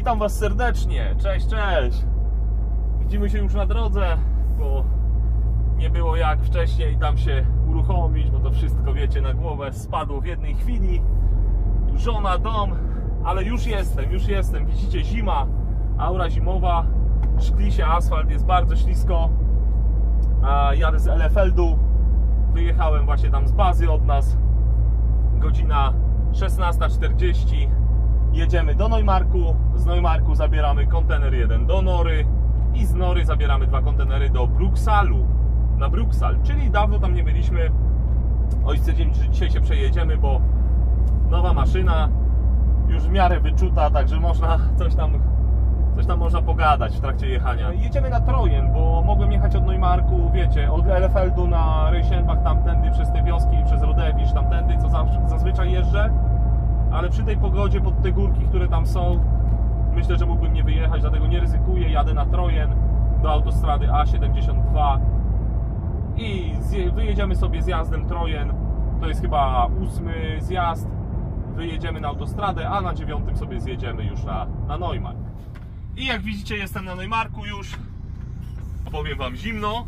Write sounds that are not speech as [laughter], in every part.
Witam Was serdecznie. Cześć, cześć. Widzimy się już na drodze, bo nie było jak wcześniej tam się uruchomić, bo to wszystko, wiecie, na głowę spadło w jednej chwili. Żona, dom, ale już jestem, już jestem. Widzicie, zima, aura zimowa, szkli się asfalt, jest bardzo ślisko. Jadę z Elefeldu. Wyjechałem właśnie tam z bazy od nas. Godzina 16.40 jedziemy do Neumarku, z Neumarku zabieramy kontener jeden do Nory i z Nory zabieramy dwa kontenery do Bruxalu, na Bruxal, czyli dawno tam nie byliśmy. Oj, stwierdzimy, że dzisiaj się przejedziemy, bo nowa maszyna, już w miarę wyczuta, także można coś tam, coś tam można pogadać w trakcie jechania. Jedziemy na Trojen, bo mogłem jechać od Neumarku, wiecie, od Elefeldu na Reichenbach tamtędy, przez te wioski, przez Rodewicz tamtędy, co zazwyczaj jeżdżę ale przy tej pogodzie, pod te górki, które tam są, myślę, że mógłbym nie wyjechać, dlatego nie ryzykuję. Jadę na Trojen do autostrady A72 i wyjedziemy sobie zjazdem Trojen. To jest chyba ósmy zjazd. Wyjedziemy na autostradę, a na dziewiątym sobie zjedziemy już na, na Neumark. I jak widzicie, jestem na Neumarku już. Powiem Wam zimno.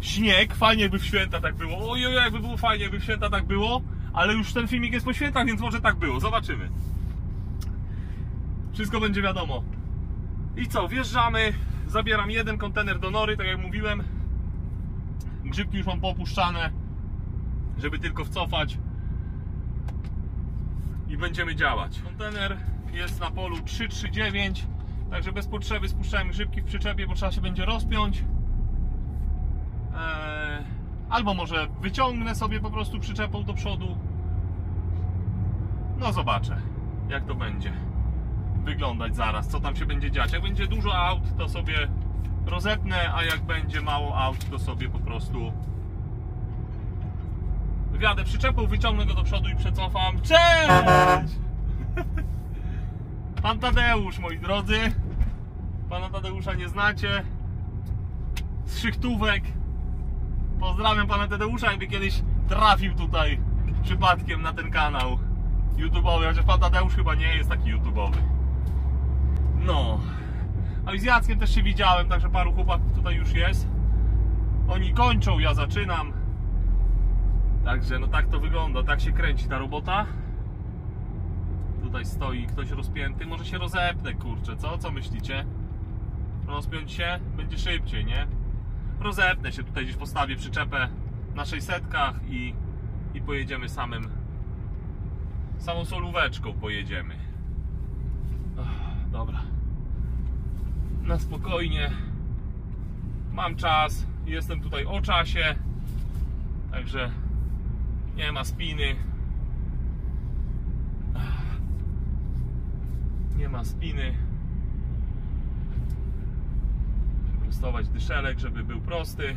Śnieg, fajnie by w święta tak było. Ojoj, jakby było fajnie, by w święta tak było ale już ten filmik jest po świętach, więc może tak było. Zobaczymy. Wszystko będzie wiadomo. I co, wjeżdżamy. Zabieram jeden kontener do nory, tak jak mówiłem. Grzybki już mam popuszczane, żeby tylko wcofać. I będziemy działać. Kontener jest na polu 339, także bez potrzeby spuszczałem grzybki w przyczepie, bo trzeba się będzie rozpiąć. Albo może wyciągnę sobie po prostu przyczepą do przodu. No zobaczę, jak to będzie wyglądać zaraz, co tam się będzie dziać. Jak będzie dużo aut, to sobie rozepnę, a jak będzie mało aut, to sobie po prostu wjadę przyczepą, wyciągnę go do przodu i przecofam. Cześć! Pan Tadeusz, moi drodzy. Pana Tadeusza nie znacie. Z szychtówek Pozdrawiam pana Tadeusza, jakby kiedyś trafił tutaj przypadkiem na ten kanał YouTube'owy, chociaż pan Tadeusz chyba nie jest taki YouTube'owy. No. A i z Jackiem też się widziałem, także paru chłopaków tutaj już jest. Oni kończą, ja zaczynam. Także no tak to wygląda, tak się kręci ta robota. Tutaj stoi ktoś rozpięty, może się rozepnę, kurczę, co? Co myślicie? Rozpiąć się? Będzie szybciej, nie? Rozepnę się tutaj gdzieś postawię przyczepę na 600 i, i pojedziemy samym samą solóweczką pojedziemy. Dobra. Na spokojnie. Mam czas. Jestem tutaj o czasie. Także nie ma spiny. Nie ma spiny wyprostować dyszelek, żeby był prosty.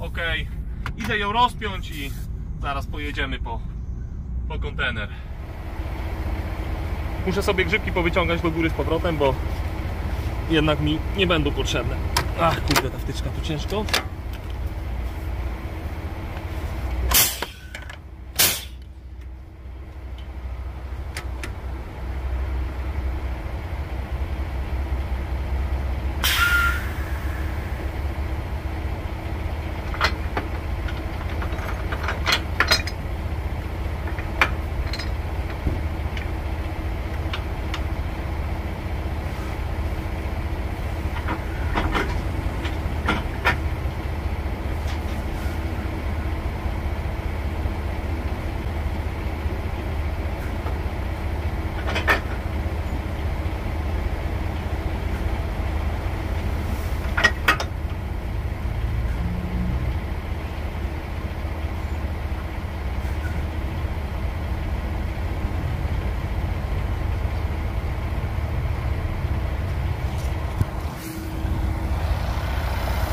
Ok, idę ją rozpiąć i zaraz pojedziemy po, po kontener. Muszę sobie grzybki powyciągać do góry z powrotem, bo jednak mi nie będą potrzebne. Ach, kurde, ta wtyczka tu ciężko.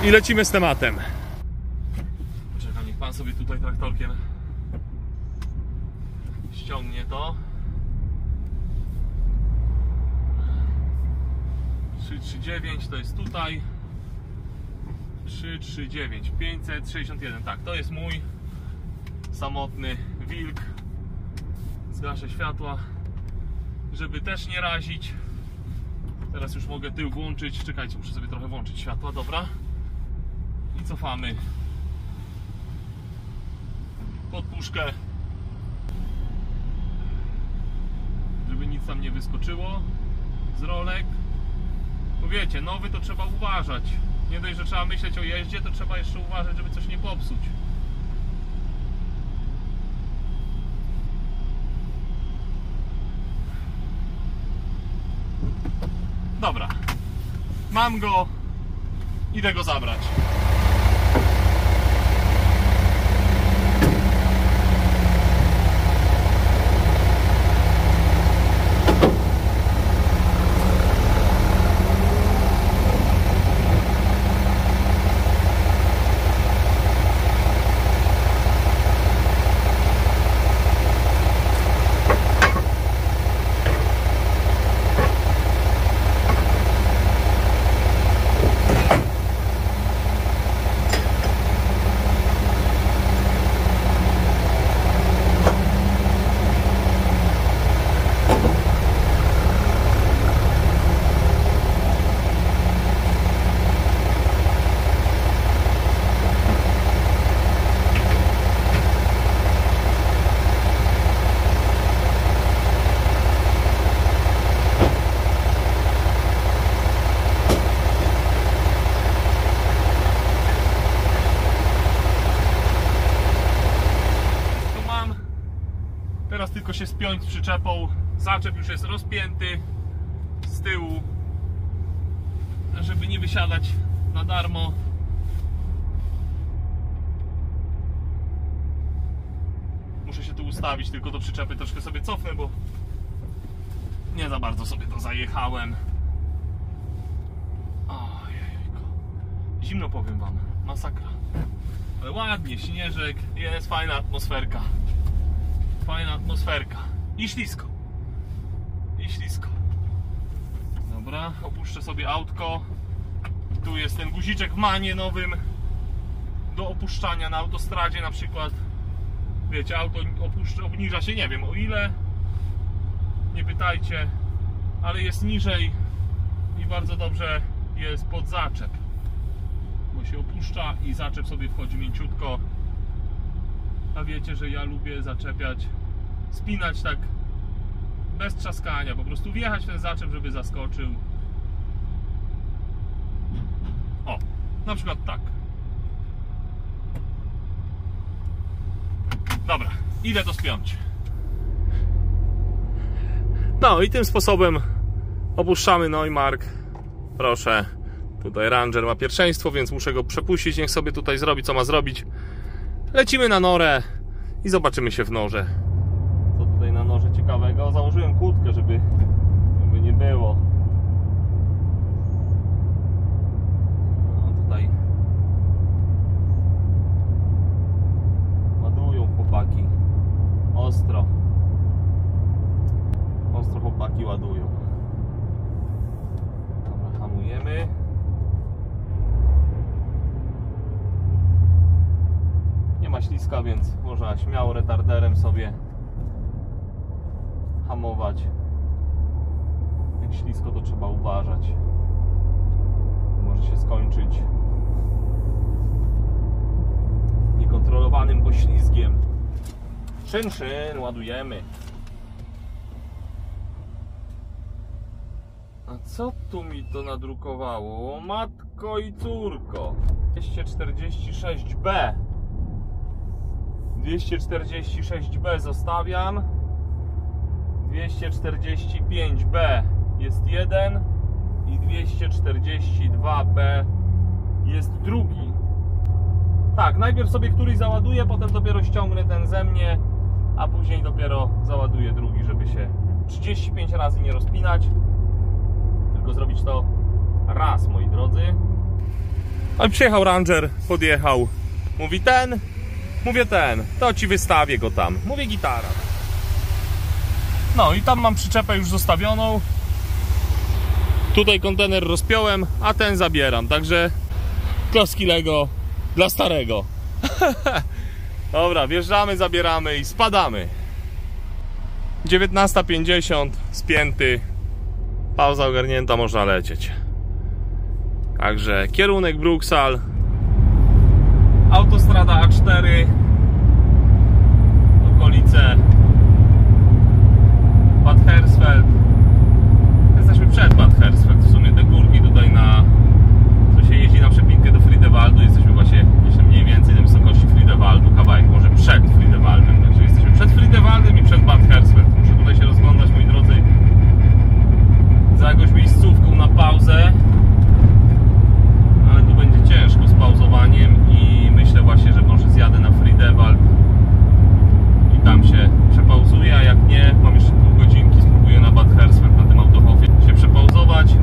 I lecimy z tematem. Poczekam, niech pan sobie tutaj traktorkiem ściągnie to. 339 to jest tutaj. 339 561. Tak, to jest mój samotny wilk. Zgaszę światła, żeby też nie razić. Teraz już mogę tył włączyć. Czekajcie, muszę sobie trochę włączyć światła, dobra. I cofamy pod puszkę, żeby nic tam nie wyskoczyło z rolek. Bo wiecie, nowy to trzeba uważać. Nie dość, że trzeba myśleć o jeździe, to trzeba jeszcze uważać, żeby coś nie popsuć. Dobra. Mam go. Idę go zabrać. to mam. Teraz tylko się spiąć z przyczepą. Zaczep już jest rozpięty z tyłu, żeby nie wysiadać na darmo. Muszę się tu ustawić, tylko do przyczepy troszkę sobie cofnę, bo nie za bardzo sobie to zajechałem. Zimno powiem wam, masakra. Ale ładnie, śnieżek, jest fajna atmosferka. Fajna atmosferka. I ślisko. I ślisko. Dobra, opuszczę sobie autko. Tu jest ten guziczek w manie nowym do opuszczania na autostradzie na przykład. Wiecie, auto opuszcza, obniża się, nie wiem o ile. Nie pytajcie, ale jest niżej i bardzo dobrze jest pod zaczep bo się opuszcza i zaczep sobie wchodzi mięciutko. A wiecie, że ja lubię zaczepiać, spinać tak bez trzaskania, po prostu wjechać w ten zaczep, żeby zaskoczył. O, na przykład tak. Dobra, idę to spiąć. No i tym sposobem opuszczamy Neumark. Proszę. Tutaj Ranger ma pierwszeństwo, więc muszę go przepuścić. Niech sobie tutaj zrobi, co ma zrobić. Lecimy na norę i zobaczymy się w norze. Co tutaj na norze ciekawego? Założyłem kłódkę, żeby, żeby nie było. No tutaj ładują chłopaki. Ostro. Ostro chłopaki ładują. Dobra, hamujemy. Nie ma śliska, więc można śmiało retarderem sobie hamować. Jak ślisko, to trzeba uważać. Może się skończyć niekontrolowanym poślizgiem. Szyn, szyn, ładujemy. A co tu mi to nadrukowało? Matko i córko. 246B. 246B zostawiam. 245B jest jeden i 242B jest drugi. Tak, najpierw sobie któryś załaduję, potem dopiero ściągnę ten ze mnie, a później dopiero załaduję drugi, żeby się 35 razy nie rozpinać, tylko zrobić to raz, moi drodzy. A przyjechał Ranger, podjechał. Mówi ten, mówię ten, to ci wystawię go tam. Mówię gitara. No i tam mam przyczepę już zostawioną. Tutaj kontener rozpiąłem, a ten zabieram. Także klocki Lego dla starego. [laughs] Dobra, wjeżdżamy, zabieramy i spadamy. 19.50, spięty. Pauza ogarnięta, można lecieć. Także kierunek Bruksal. Autostrada A4. Bad Hersfeld. Jesteśmy przed Bad Hersfeld. W sumie te górki tutaj na co się jeździ na przepinkę do Friedewaldu. Jesteśmy właśnie jeszcze mniej więcej na wysokości Friedewaldu, kawałek może przed Friedewaldem. Także jesteśmy przed Friedewaldem i przed Bad Hersfeld. Muszę tutaj się rozglądać, moi drodzy, za jakąś miejscówką na pauzę. Ale tu będzie ciężko z pauzowaniem i myślę właśnie, że może zjadę na Friedewald i tam się przepauzuję, a jak nie, mam jeszcze pół godzinki, spróbuję na Bad Hersfeld na tym autohofie się przepauzować.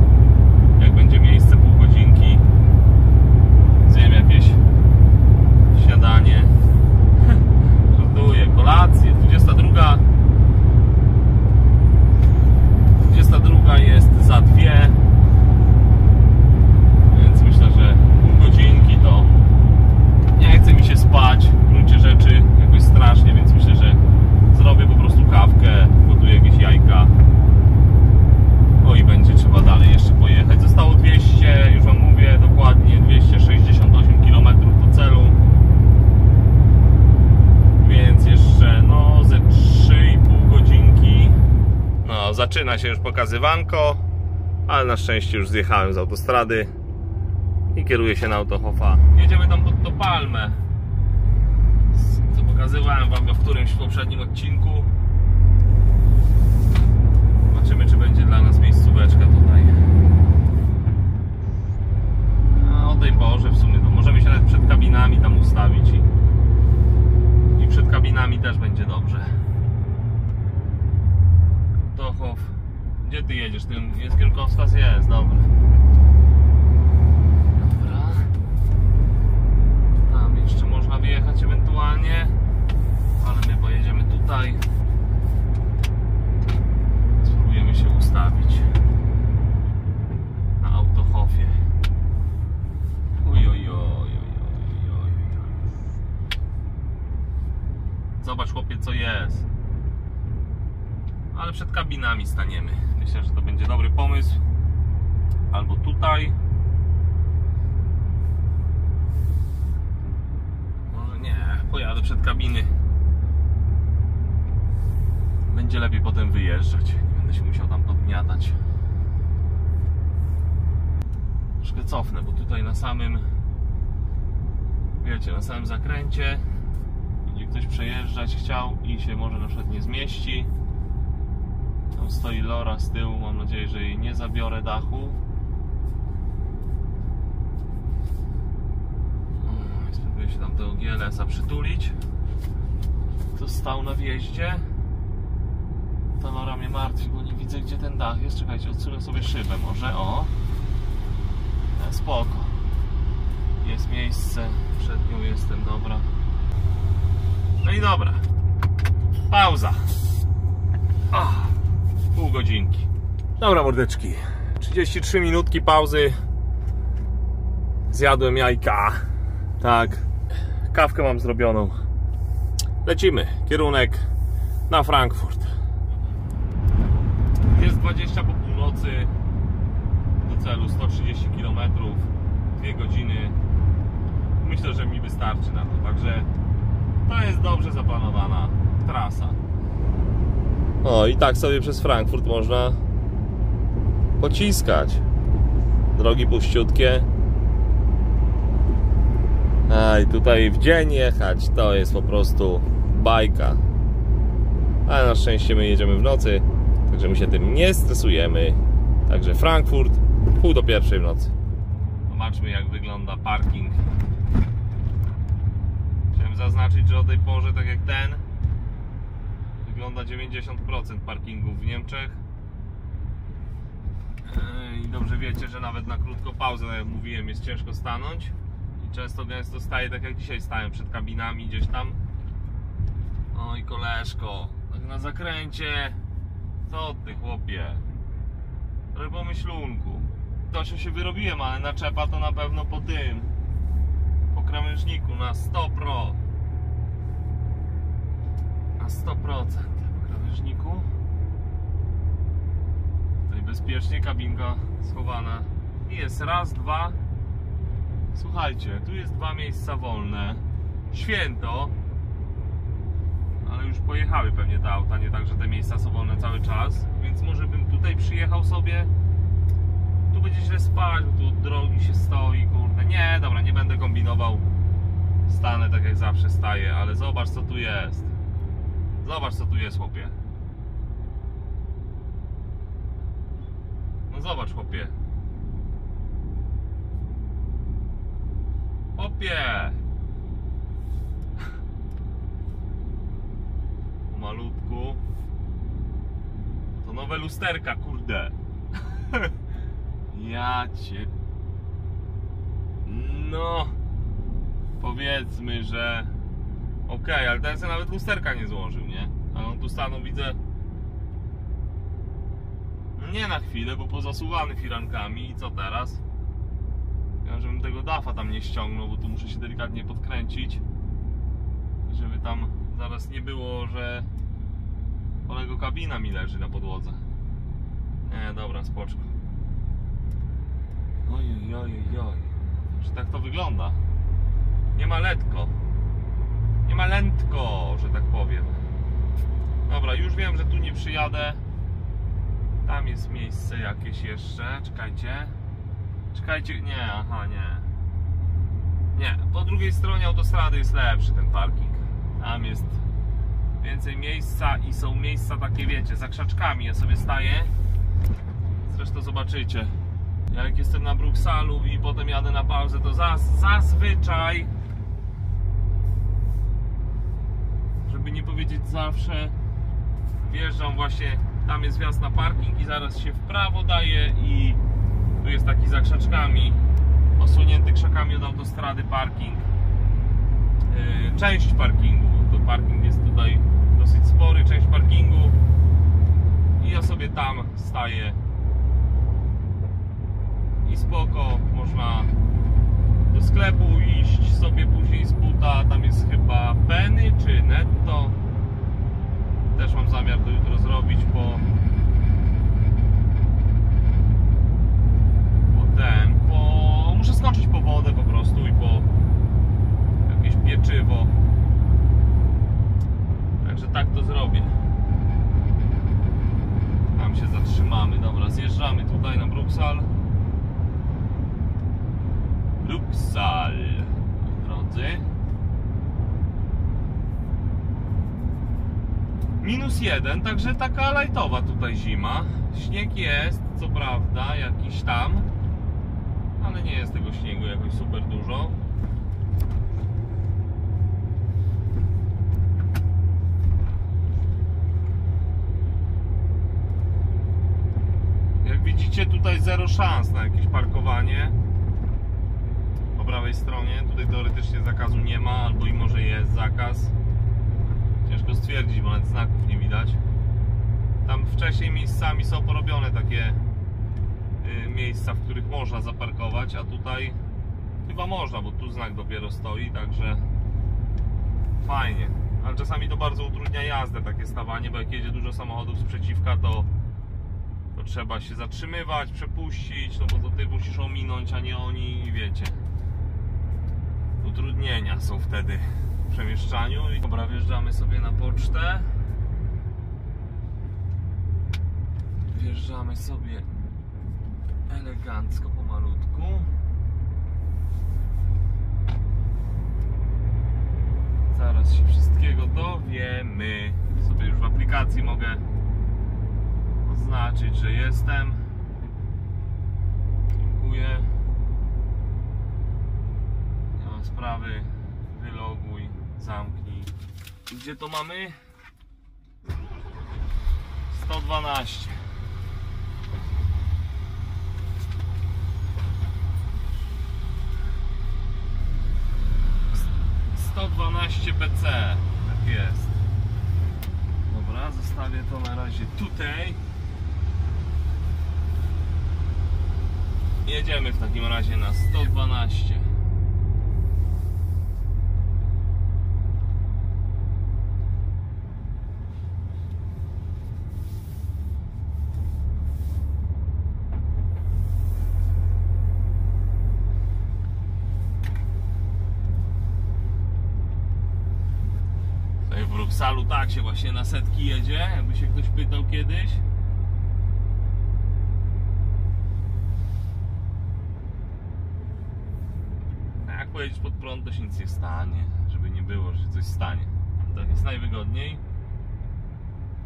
Jak będzie miejsce, pół godzinki, zjem jakieś śniadanie. Żartuję, kolację, 22. 22 jest za dwie. Więc myślę, że pół godzinki to nie chce mi się spać w gruncie rzeczy jakoś strasznie, więc myślę, że zrobię po prostu kawkę, gotuję jakieś jajka. O i będzie trzeba dalej jeszcze pojechać. Zostało 200, już Wam mówię dokładnie, 268 km do celu. Więc jeszcze no ze 3,5 godzinki. No, się już pokazywanko, ale na szczęście już zjechałem z autostrady i kieruję się na autohofa. Jedziemy tam pod tą palmę, co pokazywałem Wam w którymś poprzednim odcinku. Zobaczymy, czy będzie dla nas miejscóweczka tutaj. A o tej porze w sumie to możemy się nawet przed kabinami tam ustawić i, i przed kabinami też będzie dobrze. Gdzie ty jedziesz? Ty jest kierunkowskaz? Jest, dobra. Dobra. Tam jeszcze można wyjechać ewentualnie, ale my pojedziemy tutaj. Spróbujemy się ustawić na autohofie. Uj, uj, uj, uj, uj, uj, uj. Zobacz chłopie co jest. Ale przed kabinami staniemy. Myślę, że to będzie dobry pomysł. Albo tutaj. Może nie, pojadę przed kabiny. Będzie lepiej potem wyjeżdżać. Nie będę się musiał tam podgniatać. Troszkę cofnę, bo tutaj na samym wiecie, na samym zakręcie będzie ktoś przejeżdżać chciał i się może na przykład nie zmieści. Tam stoi Lora z tyłu, mam nadzieję, że jej nie zabiorę dachu. Spróbuję się tam do GLS-a przytulić. To stał na wjeździe. Ta Lora mnie martwi, bo nie widzę gdzie ten dach jest. Czekajcie, odsunę sobie szybę może, o. E, Spoko. Jest miejsce, przed nią jestem, dobra. No i dobra. Pauza. Ach pół godzinki. Dobra mordeczki, 33 minutki pauzy. Zjadłem jajka. Tak. Kawkę mam zrobioną. Lecimy. Kierunek na Frankfurt. Jest 20 po północy. Do celu 130 km. 2 godziny. Myślę, że mi wystarczy na to. Także to jest dobrze zaplanowana trasa. O, i tak sobie przez Frankfurt można pociskać. Drogi puściutkie. A i tutaj w dzień jechać to jest po prostu bajka. Ale na szczęście my jedziemy w nocy, także my się tym nie stresujemy. Także Frankfurt, pół do pierwszej w nocy. Zobaczmy jak wygląda parking. Chciałem zaznaczyć, że o tej porze, tak jak ten, wygląda 90% parkingów w Niemczech. Yy, I dobrze wiecie, że nawet na krótką pauzę, tak jak mówiłem, jest ciężko stanąć. I często gęsto staję tak jak dzisiaj stałem przed kabinami gdzieś tam. Oj koleżko, tak na zakręcie. Co ty chłopie? Trochę pomyślunku. To się wyrobiłem, ale naczepa to na pewno po tym. krawężniku na 100 pro. Na 100% po krawężniku. Tutaj bezpiecznie kabinka schowana. I jest raz, dwa. Słuchajcie, tu jest dwa miejsca wolne. Święto. Ale już pojechały pewnie te auta, nie tak, że te miejsca są wolne cały czas. Więc może bym tutaj przyjechał sobie. Tu będzie źle spać, bo tu drogi się stoi, kurde. Nie, dobra, nie będę kombinował. Stanę tak jak zawsze staję, ale zobacz co tu jest. Zobacz co tu jest, chłopie. No zobacz, chłopie. Chłopie! [laughs] Malutku. To nowe lusterka, kurde. [laughs] Ja cię. No. Powiedzmy, że. Okej, ale ten sobie nawet lusterka nie złożył, nie? Ale on tu stanął, widzę. Nie na chwilę, bo pozasuwany firankami i co teraz? Ja żebym tego dafa tam nie ściągnął, bo tu muszę się delikatnie podkręcić. Żeby tam zaraz nie było, że kolego kabina mi leży na podłodze. Nie, dobra, spoczko. Oj, oj, oj, oj. Że tak to wygląda. Nie ma letko. Nie że tak powiem. Dobra, już wiem, że tu nie przyjadę. Tam jest miejsce jakieś jeszcze. Czekajcie. Czekajcie. Nie, aha, nie. Nie, po drugiej stronie autostrady jest lepszy ten parking. Tam jest więcej miejsca i są miejsca takie, wiecie, za krzaczkami. Ja sobie staję. Zresztą zobaczycie. Jak jestem na Bruxalu i potem jadę na pauzę, to zas, zazwyczaj, żeby nie powiedzieć zawsze, wjeżdżam właśnie, tam jest wjazd na parking i zaraz się w prawo daje i tu jest taki za krzaczkami, osłonięty krzakami od autostrady parking. Yy, Część parkingu, to parking jest tutaj dosyć spory, część parkingu i ja sobie tam staję i spoko, można do sklepu iść sobie później z buta, tam jest chyba Penny czy Netto. Też mam zamiar to jutro zrobić po po ten, po muszę skoczyć po wodę po prostu i po jakieś pieczywo także tak to zrobię tam się zatrzymamy, dobra, zjeżdżamy tutaj na Bruxal Luxal, drodzy. Minus także taka lajtowa tutaj zima. Śnieg jest, co prawda, jakiś tam, ale nie jest tego śniegu jakoś super dużo. Jak widzicie, tutaj zero szans na jakieś parkowanie po prawej stronie. Tutaj teoretycznie zakazu nie ma, albo i może jest zakaz. Ciężko stwierdzić, bo nawet znaków nie widać. Tam wcześniej miejscami są porobione takie y, miejsca, w których można zaparkować, a tutaj chyba można, bo tu znak dopiero stoi, także fajnie. Ale czasami to bardzo utrudnia jazdę, takie stawanie, bo jak jedzie dużo samochodów z przeciwka, to, to trzeba się zatrzymywać, przepuścić, no bo to ty musisz ominąć, a nie oni, wiecie utrudnienia są wtedy przemieszczaniu. Dobra, wjeżdżamy sobie na pocztę. Wjeżdżamy sobie elegancko, pomalutku. Zaraz się wszystkiego dowiemy. Sobie już w aplikacji mogę oznaczyć, że jestem. Dziękuję sprawy, wyloguj, zamknij. Gdzie to mamy? 112. Sto dwanaście BC, tak jest. Dobra, zostawię to na razie tutaj. Jedziemy w takim razie na 112. w salu tak się właśnie na setki jedzie, jakby się ktoś pytał kiedyś. A Jak pojedziesz pod prąd, to się nic nie stanie, żeby nie było, że coś stanie. Tak jest najwygodniej.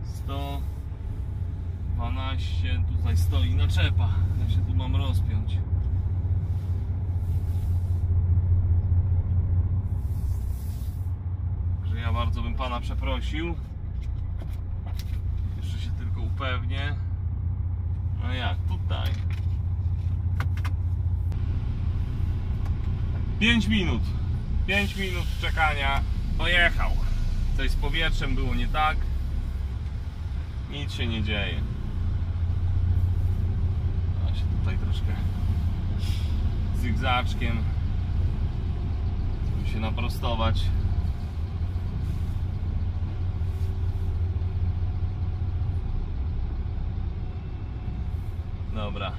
112 tutaj stoi naczepa. Ja się tu mam rozpiąć. Że ja bardzo bym pana przeprosił. Jeszcze się tylko upewnię. No jak tutaj? 5 minut. 5 minut czekania. Pojechał. Coś z powietrzem było nie tak. Nic się nie dzieje. A się tutaj troszkę zygzaczkiem. Żeby się naprostować. Dobra.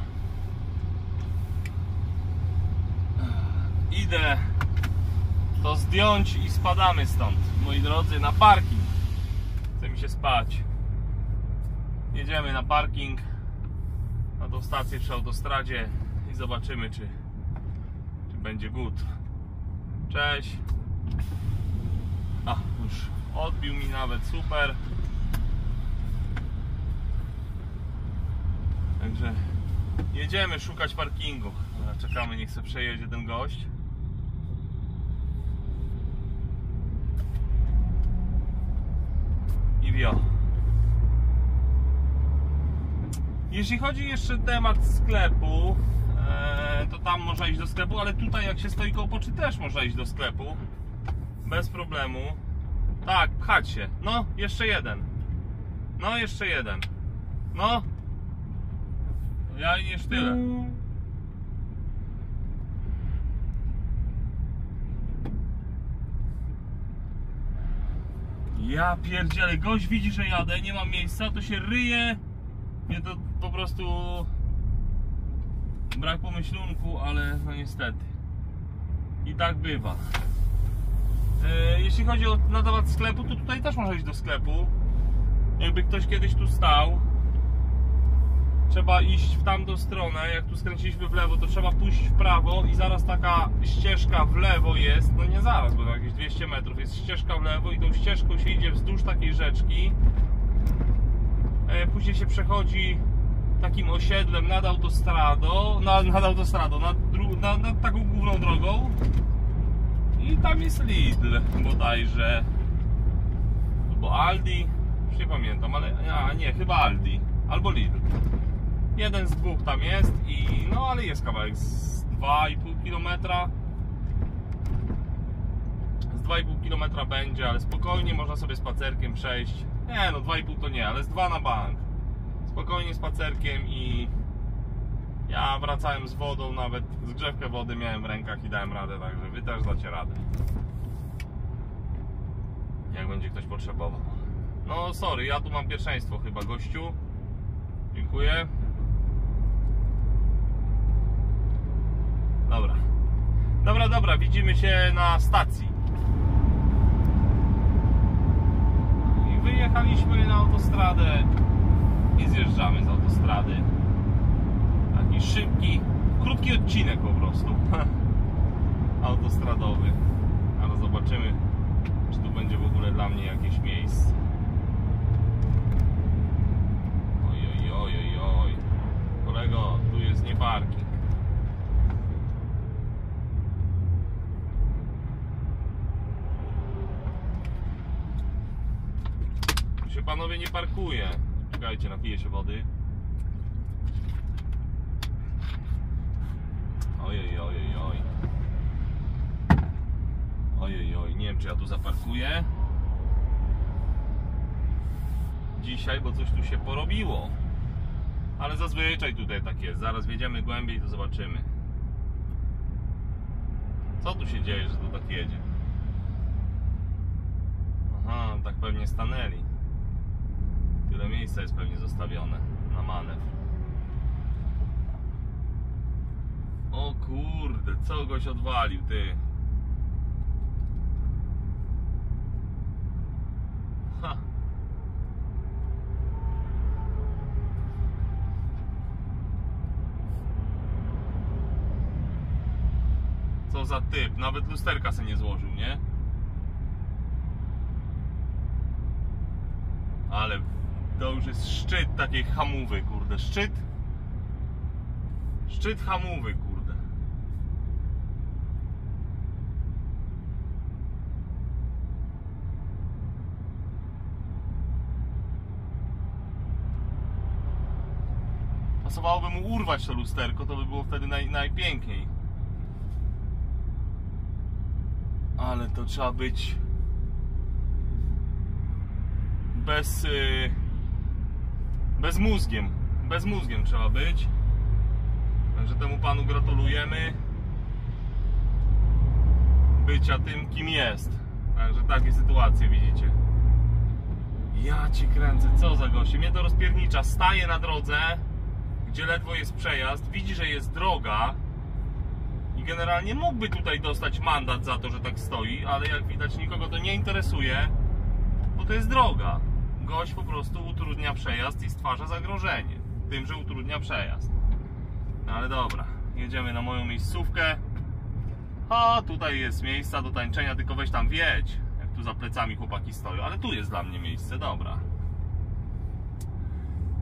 Idę to zdjąć i spadamy stąd, moi drodzy, na parking. Chce mi się spać. Jedziemy na parking, na tą stację przy autostradzie i zobaczymy, czy, czy będzie good. Cześć. A, już odbił mi nawet, super. Także jedziemy szukać parkingu. Czekamy, niech se przejedzie ten gość. I wio. Jeśli chodzi jeszcze temat sklepu, e, to tam można iść do sklepu, ale tutaj jak się stoi koło poczy też można iść do sklepu. Bez problemu. Tak, pchać się. No, jeszcze jeden. No, jeszcze jeden. No. Ja i już tyle. Ja pierdzielę, gość widzi, że jadę, nie mam miejsca, to się ryje. Nie to po prostu brak pomyślunku, ale no niestety. I tak bywa. E, jeśli chodzi o na temat sklepu, to tutaj też można iść do sklepu. Jakby ktoś kiedyś tu stał, trzeba iść w tamtą stronę. Jak tu skręciliśmy w lewo, to trzeba pójść w prawo i zaraz taka ścieżka w lewo jest. No nie zaraz, bo jakieś 200 metrów jest ścieżka w lewo i tą ścieżką się idzie wzdłuż takiej rzeczki. E, Później się przechodzi takim osiedlem nad autostradą, na, nad autostradą, nad, nad, nad taką główną drogą. I tam jest Lidl bodajże. Albo Aldi. Już nie pamiętam, ale a, nie, chyba Aldi. Albo Lidl. Jeden z dwóch tam jest i no ale jest kawałek z 2,5 km. Z 2,5 km będzie, ale spokojnie można sobie spacerkiem przejść. Nie no 2,5 to nie, ale z 2 na bank. Spokojnie spacerkiem i ja wracałem z wodą, nawet zgrzewkę wody miałem w rękach i dałem radę, także wy też dacie radę. Jak będzie ktoś potrzebował. No sorry, ja tu mam pierwszeństwo chyba gościu. Dziękuję. Dobra. Dobra, dobra, widzimy się na stacji. I wyjechaliśmy na autostradę i zjeżdżamy z autostrady. Taki szybki, krótki odcinek po prostu. [laughs] Autostradowy. Ale zobaczymy, czy tu będzie w ogóle dla mnie jakieś miejsce. Oj, oj, oj, oj, oj. Kolego, tu jest nie parking. Tu się panowie nie parkuje. Czekajcie, napiję się wody. Ojej, ojej, oj. Ojej, oj, nie wiem czy ja tu zaparkuję. Dzisiaj, bo coś tu się porobiło. Ale zazwyczaj tutaj tak jest. Zaraz wjedziemy głębiej, to zobaczymy. Co tu się dzieje, że tu tak jedzie? Aha, tak pewnie stanęli. Tyle miejsca jest pewnie zostawione na manewr. O kurde, co goś odwalił, ty. Ha. Co za typ, nawet lusterka se nie złożył, nie? Ale to już jest szczyt takiej hamówy, kurde. Szczyt. Szczyt hamówy, kurde. Pasowałoby mu urwać to lusterko, to by było wtedy naj, najpiękniej. Ale to trzeba być bez yy, bez mózgiem. Bez mózgiem trzeba być. Także temu panu gratulujemy bycia tym, kim jest. Także takie sytuacje widzicie. Ja ci kręcę, co za goście. Mnie to rozpiernicza. Staje na drodze, gdzie ledwo jest przejazd, widzi, że jest droga i generalnie mógłby tutaj dostać mandat za to, że tak stoi, ale jak widać nikogo to nie interesuje, bo to jest droga. Gość po prostu utrudnia przejazd i stwarza zagrożenie tym, że utrudnia przejazd. No ale dobra, jedziemy na moją miejscówkę. O, tutaj jest miejsca do tańczenia, tylko weź tam wiedź, jak tu za plecami chłopaki stoją, ale tu jest dla mnie miejsce, dobra.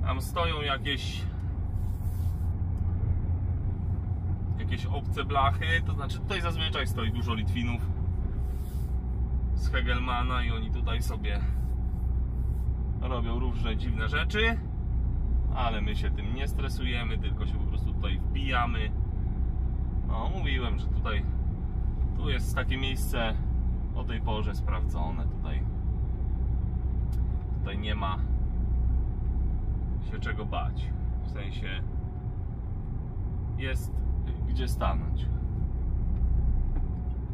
Tam stoją jakieś jakieś obce blachy, to znaczy tutaj zazwyczaj stoi dużo Litwinów z Hegelmana i oni tutaj sobie robią różne dziwne rzeczy, ale my się tym nie stresujemy, tylko się po prostu tutaj wbijamy. No, mówiłem, że tutaj tu jest takie miejsce o tej porze sprawdzone. Tutaj, tutaj nie ma się czego bać. W sensie jest gdzie stanąć.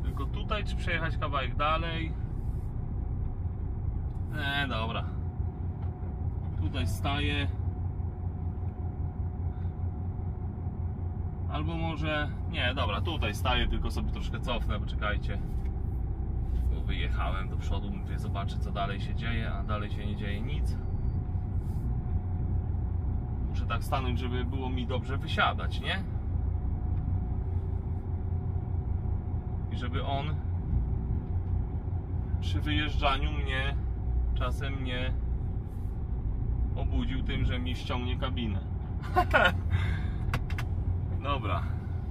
Tylko tutaj, czy przejechać kawałek dalej? Nie, dobra. Tutaj staję. Albo może... Nie, dobra, tutaj staję, tylko sobie troszkę cofnę, poczekajcie. Bo wyjechałem do przodu, mówię, zobaczę co dalej się dzieje, a dalej się nie dzieje nic. Muszę tak stanąć, żeby było mi dobrze wysiadać, nie? I żeby on przy wyjeżdżaniu mnie czasem nie obudził tym, że mi ściągnie kabinę. [laughs] dobra,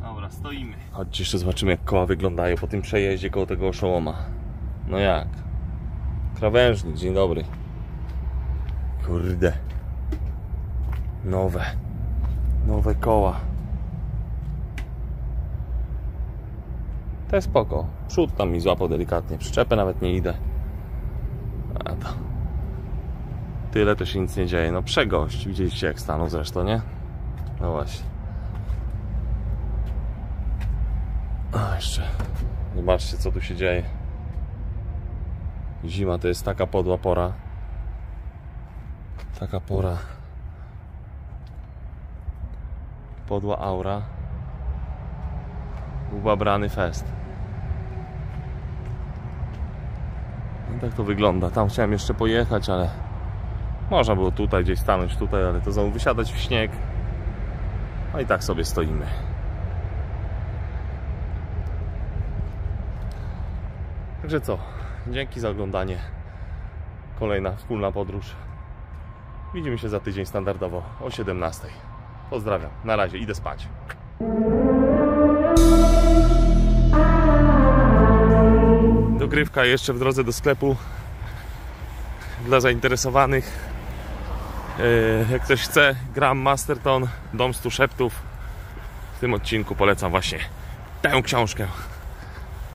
dobra, stoimy. Chodźcie jeszcze zobaczymy jak koła wyglądają po tym przejeździe koło tego oszołoma. No jak? Krawężnik, dzień dobry. Kurde. Nowe. Nowe koła. To jest spoko. Przód tam mi złapał delikatnie. Przyczepę nawet nie idę. A to... Tyle to się nic nie dzieje. No przegość. Widzieliście jak stanął zresztą, nie? No właśnie. A jeszcze. Zobaczcie co tu się dzieje. Zima to jest taka podła pora. Taka pora. Podła aura. Był brany fest. No tak to wygląda. Tam chciałem jeszcze pojechać, ale można było tutaj gdzieś stanąć tutaj, ale to znowu wysiadać w śnieg. No i tak sobie stoimy. Także co? Dzięki za oglądanie. Kolejna wspólna podróż. Widzimy się za tydzień standardowo o 17. Pozdrawiam. Na razie, idę spać. Dogrywka jeszcze w drodze do sklepu dla zainteresowanych. E, jak ktoś chce, gram Masterton, Dom 100 Szeptów. W tym odcinku polecam właśnie tę książkę.